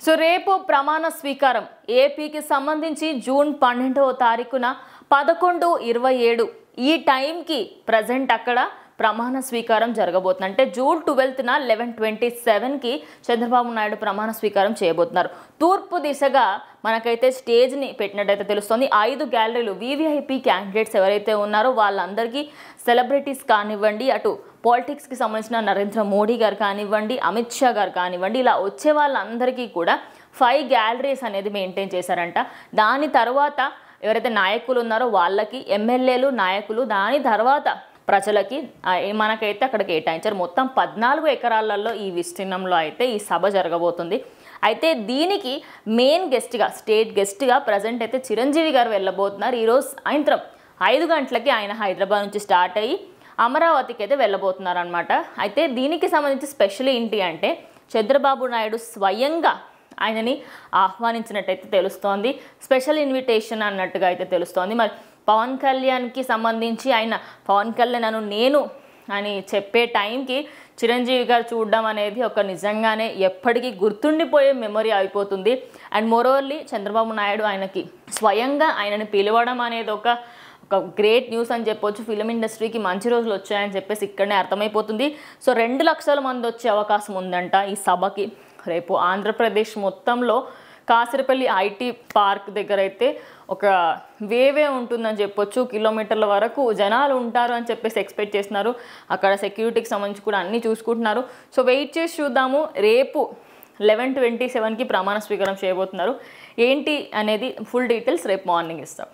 So రేపు ప్రమాణ స్వీకారం ఏపీకి సంబంధించి జూన్ పన్నెండవ తారీఖున పదకొండు ఇరవై ఏడు ఈ టైంకి ప్రజెంట్ అక్కడ ప్రమాణ స్వీకారం జరగబోతుంది. అంటే జూన్ ట్వెల్త్న లెవెన్ ట్వంటీ సెవెన్కి చంద్రబాబు నాయుడు ప్రమాణ స్వీకారం చేయబోతున్నారు. తూర్పు దిశగా మనకైతే స్టేజ్ని పెట్టినట్టయితే తెలుస్తుంది. ఐదు గ్యాలరీలు వీవీఐపీ క్యాండిడేట్స్ ఎవరైతే ఉన్నారో వాళ్ళందరికీ సెలబ్రిటీస్ కానివ్వండి అటు పాలిటిక్స్కి సంబంధించిన నరేంద్ర మోడీ గారు కానివ్వండి అమిత్ షా గారు కానివ్వండి ఇలా వచ్చే వాళ్ళందరికీ కూడా ఫైవ్ గ్యాలరీస్ అనేది మెయింటైన్ చేశారంట. దాని తర్వాత ఎవరైతే నాయకులు ఉన్నారో వాళ్ళకి ఎమ్మెల్యేలు నాయకులు దాని తర్వాత ప్రజలకి మనకైతే అక్కడ కేటాయించారు. మొత్తం పద్నాలుగు ఎకరాలలో ఈ విస్తీర్ణంలో అయితే ఈ సభ జరగబోతుంది. అయితే దీనికి మెయిన్ గెస్ట్గా స్టేట్ గెస్ట్గా ప్రజెంట్ అయితే చిరంజీవి గారు వెళ్ళబోతున్నారు. ఈరోజు సాయంత్రం ఐదు గంటలకి ఆయన హైదరాబాద్ నుంచి స్టార్ట్ అయ్యి అమరావతికి అయితే వెళ్ళబోతున్నారు అనమాట అయితే దీనికి సంబంధించి స్పెషల్ ఏంటి అంటే చంద్రబాబు నాయుడు స్వయంగా ఆయనని ఆహ్వానించినట్టయితే తెలుస్తోంది. స్పెషల్ ఇన్విటేషన్ అన్నట్టుగా అయితే తెలుస్తోంది. మరి పవన్ కళ్యాణ్కి సంబంధించి ఆయన పవన్ కళ్యాణ్ అను నేను అని చెప్పే టైంకి చిరంజీవి గారు చూడడం అనేది ఒక నిజంగానే ఎప్పటికీ గుర్తుండిపోయే మెమరీ అయిపోతుంది. అండ్ మోరోవర్లీ చంద్రబాబు నాయుడు ఆయనకి స్వయంగా ఆయనని పిలవడం అనేది ఒక ఒక గ్రేట్ న్యూస్ అని చెప్పొచ్చు. ఫిలిం ఇండస్ట్రీకి మంచి రోజులు వచ్చాయని చెప్పేసి ఇక్కడనే అర్థమైపోతుంది. సో రెండు లక్షల మంది వచ్చే అవకాశం ఉందంట ఈ సభకి. రేపు ఆంధ్రప్రదేశ్ మొత్తంలో కాసిరపల్లి ఐటీ పార్క్ దగ్గర అయితే ఒక వేవే ఉంటుందని చెప్పొచ్చు. కిలోమీటర్ల వరకు జనాలు ఉంటారు అని చెప్పేసి ఎక్స్పెక్ట్ చేస్తున్నారు. అక్కడ సెక్యూరిటీకి సంబంధించి కూడా అన్నీ చూసుకుంటున్నారు. సో వెయిట్ చేసి చూద్దాము. రేపు లెవెన్ ట్వంటీ సెవెన్కి ప్రమాణ స్వీకారం చేయబోతున్నారు. ఏంటి అనేది ఫుల్ డీటెయిల్స్ రేపు మార్నింగ్ ఇస్తాం.